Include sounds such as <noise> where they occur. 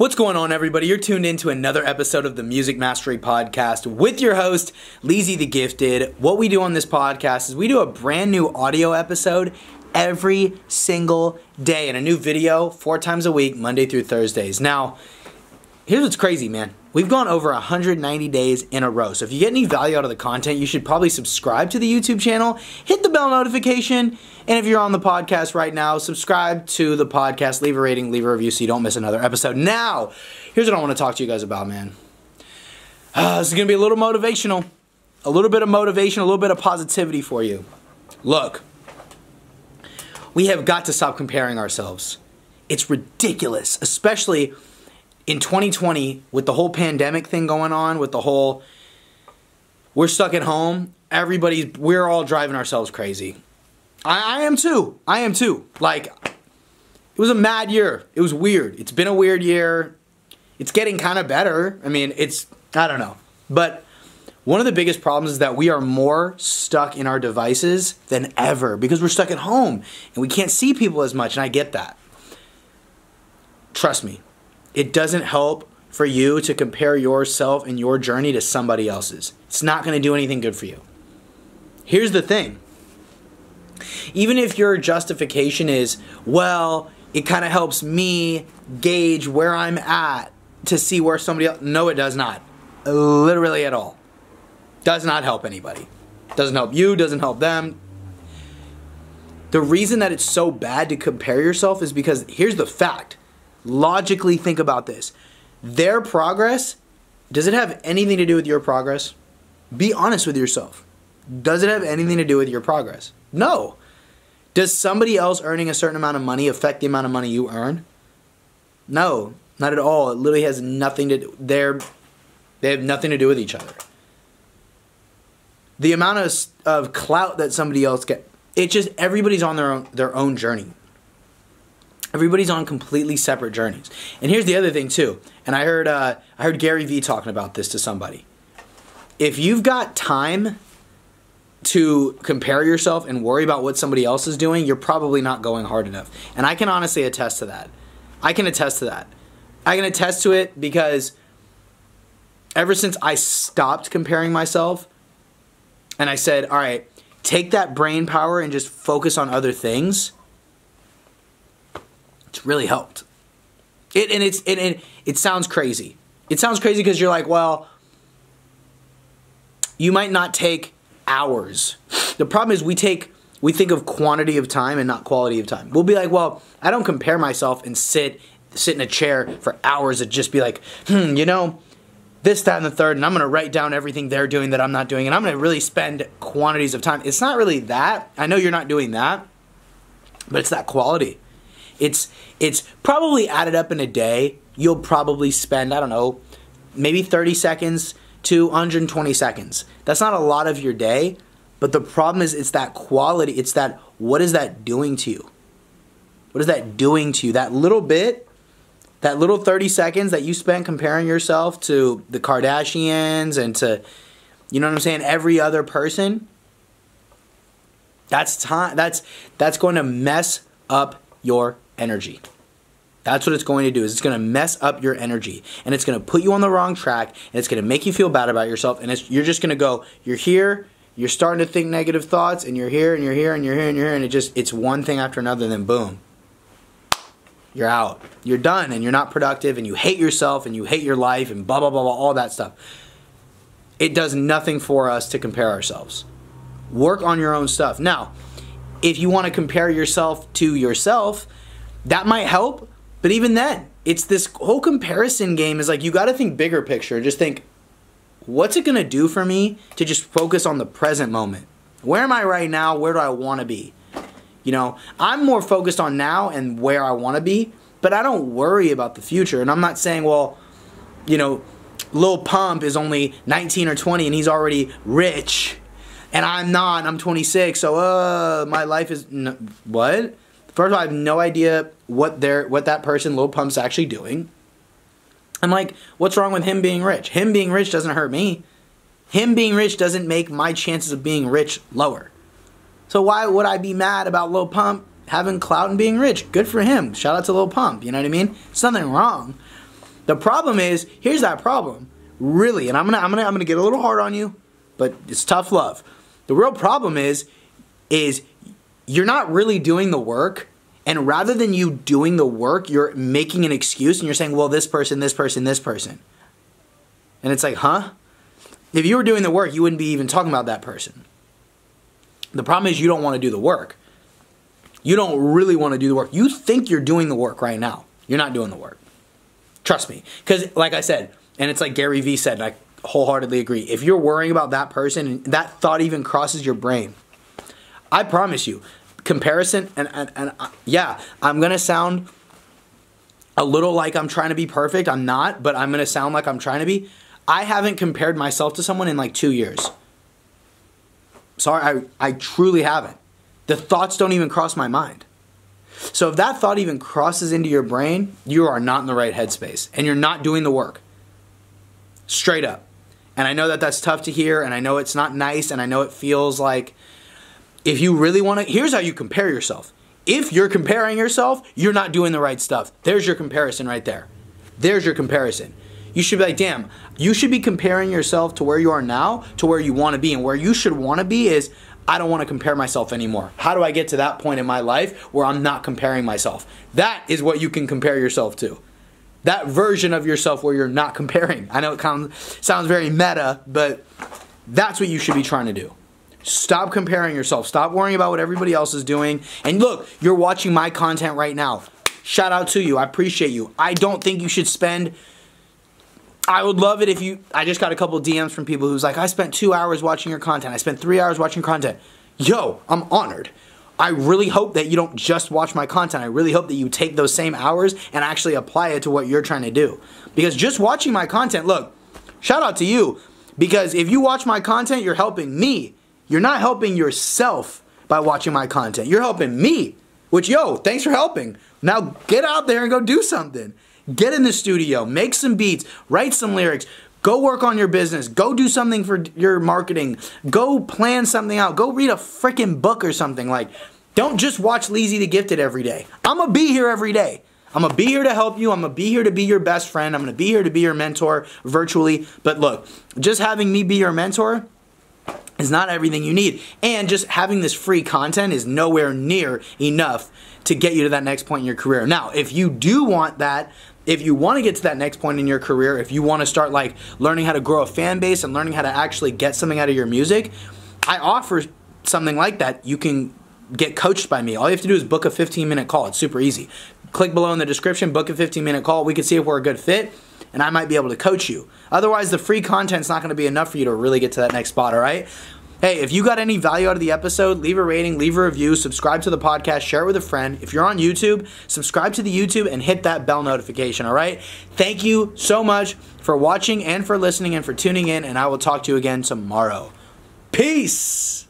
What's going on, everybody? You're tuned in to another episode of the Music Mastery Podcast with your host, Leezy the Gifted. What we do on this podcast is we do a brand new audio episode every single day and a new video four times a week, Monday through Thursdays. Now, here's what's crazy, man. We've gone over 190 days in a row. So if you get any value out of the content, you should probably subscribe to the YouTube channel, hit the bell notification, and if you're on the podcast right now, subscribe to the podcast, leave a rating, leave a review so you don't miss another episode. Now, here's what I want to talk to you guys about, man. Uh, <sighs> this is going to be a little motivational, a little bit of motivation, a little bit of positivity for you. Look, we have got to stop comparing ourselves. It's ridiculous, especially in 2020 with the whole pandemic thing going on, with the whole we're stuck at home, everybody's we're all driving ourselves crazy. I, I am too. I am too. Like it was a mad year. It was weird. It's been a weird year. It's getting kind of better. I mean, it's I don't know. But one of the biggest problems is that we are more stuck in our devices than ever because we're stuck at home and we can't see people as much and I get that. Trust me, it doesn't help for you to compare yourself and your journey to somebody else's. It's not going to do anything good for you. Here's the thing even if your justification is, well, it kind of helps me gauge where I'm at to see where somebody else. No, it does not. Literally at all. Does not help anybody. Doesn't help you, doesn't help them. The reason that it's so bad to compare yourself is because here's the fact logically think about this. Their progress, does it have anything to do with your progress? Be honest with yourself. Does it have anything to do with your progress? No. Does somebody else earning a certain amount of money affect the amount of money you earn? No, not at all. It literally has nothing to do. They're, they have nothing to do with each other. The amount of, of clout that somebody else get, it just everybody's on their own their own journey. Everybody's on completely separate journeys. And here's the other thing too. And I heard uh, I heard Gary Vee talking about this to somebody. If you've got time to compare yourself and worry about what somebody else is doing, you're probably not going hard enough. And I can honestly attest to that. I can attest to that. I can attest to it because ever since I stopped comparing myself and I said, all right, take that brain power and just focus on other things really helped. It and it's it, it, it sounds crazy. It sounds crazy because you're like, well, you might not take hours. The problem is we take we think of quantity of time and not quality of time. We'll be like, well, I don't compare myself and sit sit in a chair for hours and just be like, hmm, you know, this, that, and the third, and I'm gonna write down everything they're doing that I'm not doing, and I'm gonna really spend quantities of time. It's not really that. I know you're not doing that, but it's that quality. It's it's probably added up in a day. You'll probably spend I don't know, maybe 30 seconds to 120 seconds. That's not a lot of your day, but the problem is it's that quality. It's that what is that doing to you? What is that doing to you? That little bit, that little 30 seconds that you spent comparing yourself to the Kardashians and to you know what I'm saying, every other person. That's time that's that's going to mess up your energy. That's what it's going to do is it's going to mess up your energy and it's going to put you on the wrong track and it's going to make you feel bad about yourself and you're just going to go you're here you're starting to think negative thoughts and you're here and you're here and you're here and you're here and it just it's one thing after another and then boom you're out. You're done and you're not productive and you hate yourself and you hate your life and blah blah blah blah all that stuff. It does nothing for us to compare ourselves. Work on your own stuff. Now if you want to compare yourself to yourself that might help, but even then, it's this whole comparison game is like you got to think bigger picture. Just think, what's it going to do for me to just focus on the present moment? Where am I right now? Where do I want to be? You know, I'm more focused on now and where I want to be, but I don't worry about the future. And I'm not saying, well, you know, Lil Pump is only 19 or 20 and he's already rich and I'm not. I'm 26, so uh, my life is what? First of all, I have no idea what they what that person Lil Pump's actually doing. I'm like, what's wrong with him being rich? Him being rich doesn't hurt me. Him being rich doesn't make my chances of being rich lower. So why would I be mad about Lil Pump having clout and being rich? Good for him. Shout out to Lil Pump. You know what I mean? It's nothing wrong. The problem is, here's that problem. Really, and I'm gonna I'm gonna I'm gonna get a little hard on you, but it's tough love. The real problem is is you're not really doing the work and rather than you doing the work, you're making an excuse and you're saying, well, this person, this person, this person. And it's like, huh? If you were doing the work, you wouldn't be even talking about that person. The problem is you don't want to do the work. You don't really want to do the work. You think you're doing the work right now. You're not doing the work. Trust me. Because, like I said, and it's like Gary Vee said, and I wholeheartedly agree. If you're worrying about that person and that thought even crosses your brain, I promise you, comparison, and, and, and uh, yeah, I'm to sound a little like I'm trying to be perfect. I'm not, but I'm to sound like I'm trying to be. I haven't compared myself to someone in like two years. Sorry, I, I truly haven't. The thoughts don't even cross my mind. So if that thought even crosses into your brain, you are not in the right headspace and you're not doing the work. Straight up. And I know that that's tough to hear and I know it's not nice and I know it feels like if you really want to, here's how you compare yourself. If you're comparing yourself, you're not doing the right stuff. There's your comparison right there. There's your comparison. You should be like, damn, you should be comparing yourself to where you are now to where you want to be. And where you should want to be is, I don't want to compare myself anymore. How do I get to that point in my life where I'm not comparing myself? That is what you can compare yourself to. That version of yourself where you're not comparing. I know it sounds very meta, but that's what you should be trying to do. Stop comparing yourself. Stop worrying about what everybody else is doing. And look, you're watching my content right now. Shout out to you. I appreciate you. I don't think you should spend I would love it if you. I just got a couple DMs from people who's like, I spent two hours watching your content. I spent three hours watching content. Yo, I'm honored. I really hope that you don't just watch my content. I really hope that you take those same hours and actually apply it to what you're trying to do. Because just watching my content, look, shout out to you. Because if you watch my content, you're helping me. You're not helping yourself by watching my content. You're helping me. Which, yo, thanks for helping. Now get out there and go do something. Get in the studio, make some beats, write some lyrics, go work on your business, go do something for your marketing, go plan something out, go read a freaking book or something. Like, don't just watch Leezy the Gifted every day. I'm gonna be here every day. I'm gonna be here to help you. I'm gonna be here to be your best friend. I'm gonna be here to be your mentor virtually. But look, just having me be your mentor is not everything you need. And just having this free content is nowhere near enough to get you to that next point in your career. Now, if you do want that, if you want to get to that next point in your career, if you want to start like learning how to grow a fan base and learning how to actually get something out of your music, I offer something like that. You can get coached by me. All you have to do is book a 15 minute call. It's super easy. Click below in the description, book a 15 minute call. We can see if we're a good fit and I might be able to coach you. Otherwise, the free content's not going to be enough for you to really get to that next spot, all right? Hey, if you got any value out of the episode, leave a rating, leave a review, subscribe to the podcast, share it with a friend. If you're on YouTube, subscribe to the YouTube and hit that bell notification, all right? Thank you so much for watching and for listening and for tuning in, and I will talk to you again tomorrow. Peace!